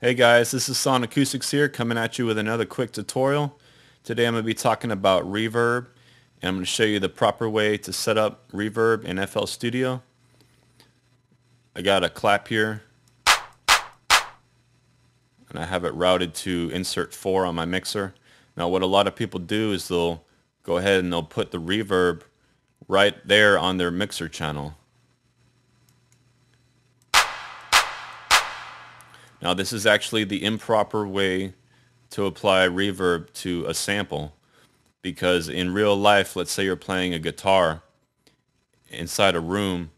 Hey guys, this is Sonicoustics here coming at you with another quick tutorial. Today I'm going to be talking about reverb and I'm going to show you the proper way to set up reverb in FL Studio. I got a clap here and I have it routed to insert 4 on my mixer. Now what a lot of people do is they'll go ahead and they'll put the reverb right there on their mixer channel. Now this is actually the improper way to apply reverb to a sample because in real life, let's say you're playing a guitar inside a room,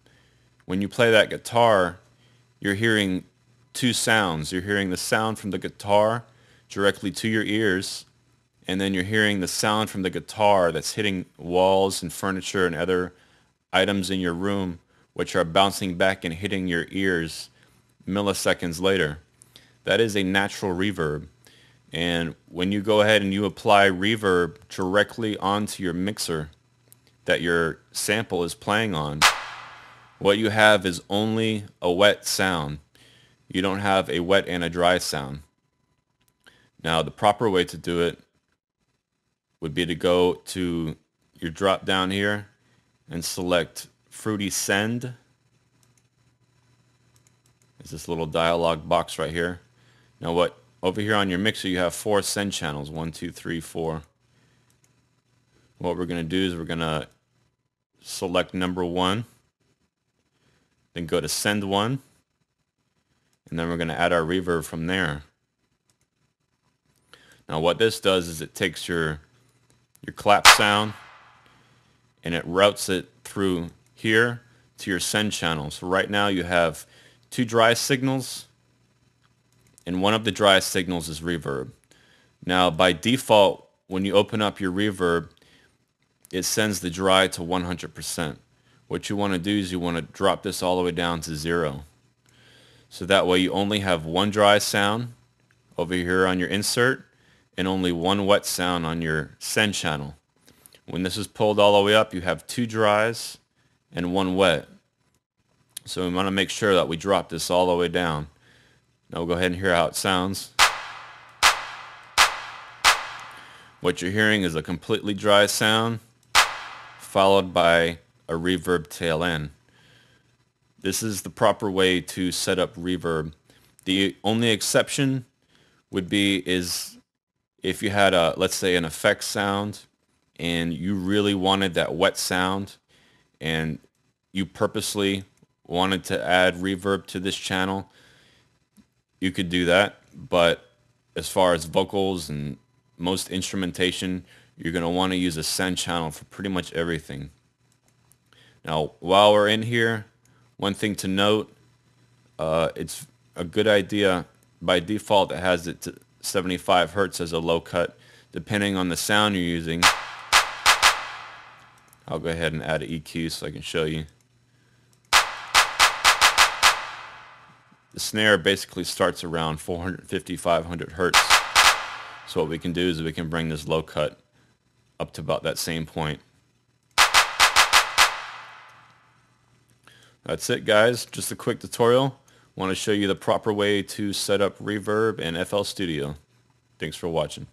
when you play that guitar, you're hearing two sounds. You're hearing the sound from the guitar directly to your ears, and then you're hearing the sound from the guitar that's hitting walls and furniture and other items in your room, which are bouncing back and hitting your ears milliseconds later. That is a natural reverb. And when you go ahead and you apply reverb directly onto your mixer that your sample is playing on, what you have is only a wet sound. You don't have a wet and a dry sound. Now the proper way to do it would be to go to your drop down here and select Fruity Send. There's this little dialog box right here. Now what over here on your mixer you have four send channels. One, two, three, four. What we're going to do is we're going to select number one. Then go to send one. And then we're going to add our reverb from there. Now what this does is it takes your your clap sound and it routes it through here to your send channel. So right now you have two dry signals and one of the dry signals is reverb. Now by default, when you open up your reverb, it sends the dry to 100%. What you want to do is you want to drop this all the way down to zero. So that way you only have one dry sound over here on your insert and only one wet sound on your send channel. When this is pulled all the way up, you have two dries and one wet. So we want to make sure that we drop this all the way down. Now we'll go ahead and hear how it sounds. What you're hearing is a completely dry sound followed by a reverb tail end. This is the proper way to set up reverb. The only exception would be is if you had a, let's say an effect sound and you really wanted that wet sound and you purposely wanted to add reverb to this channel, you could do that. But as far as vocals and most instrumentation, you're going to want to use a send channel for pretty much everything. Now, while we're in here, one thing to note, uh, it's a good idea. By default, it has it to 75 hertz as a low cut. Depending on the sound you're using, I'll go ahead and add an EQ so I can show you. The snare basically starts around 450, 500 hertz. So what we can do is we can bring this low cut up to about that same point. That's it guys, just a quick tutorial. Want to show you the proper way to set up reverb in FL Studio. Thanks for watching.